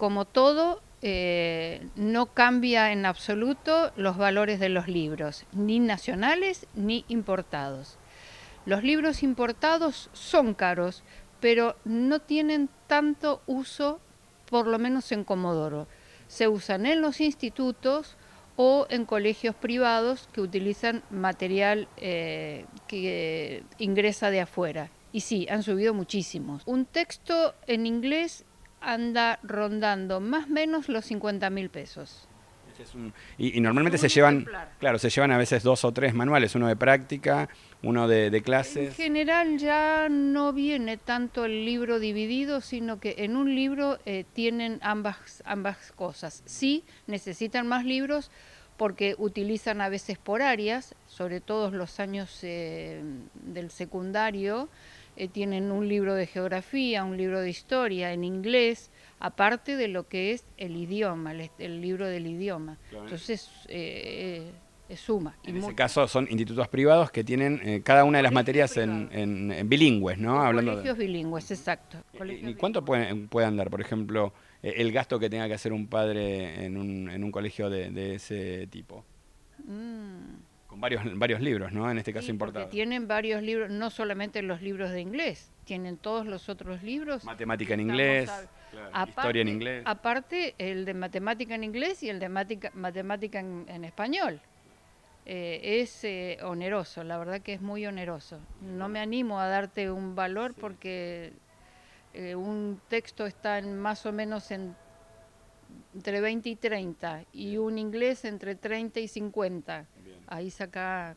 como todo, eh, no cambia en absoluto los valores de los libros, ni nacionales ni importados. Los libros importados son caros, pero no tienen tanto uso, por lo menos en Comodoro. Se usan en los institutos o en colegios privados que utilizan material eh, que ingresa de afuera. Y sí, han subido muchísimos. Un texto en inglés anda rondando más o menos los 50 mil pesos. y, normalmente se llevan, claro, se llevan a veces dos o tres manuales, uno de práctica, uno de, clases. En general ya no viene tanto el libro dividido, sino que en un libro eh, tienen ambas, ambas cosas. Sí, necesitan más libros porque utilizan a veces por áreas, sobre todo los años eh, del secundario, eh, tienen un libro de geografía, un libro de historia en inglés, aparte de lo que es el idioma, el, libro del idioma. Entonces, eh, es suma. En ese caso son institutos privados que tienen eh, cada una de las materias en, bilingües, ¿no? Hablando colegios bilingües, exacto. ¿Y cuánto pueden, puede dar, por ejemplo, el gasto que tenga que hacer un padre en un, en un colegio de, ese tipo? Mm con varios, varios libros, ¿no? En este caso importante. Tienen varios libros, no solamente los libros de inglés, tienen todos los otros libros. Matemática en inglés, historia en inglés. Aparte, el de matemática en inglés y el de matemática, en, español. Eh, es eh, oneroso, la verdad que es muy oneroso. No me animo a darte un valor porque eh, un texto está en más o menos en, entre 20 y 30 y un inglés entre 30 y 50 ahí saca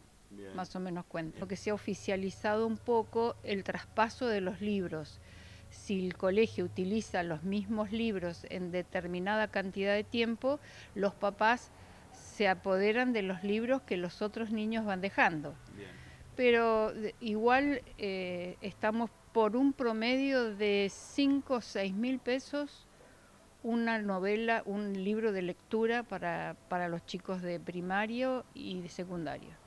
más o menos cuenta. Lo que se ha oficializado un poco el traspaso de los libros. Si el colegio utiliza los mismos libros en determinada cantidad de tiempo, los papás se apoderan de los libros que los otros niños van dejando. Pero igual eh, estamos por un promedio de 5 o 6 mil pesos una novela, un libro de lectura para, para los chicos de primario y de secundario.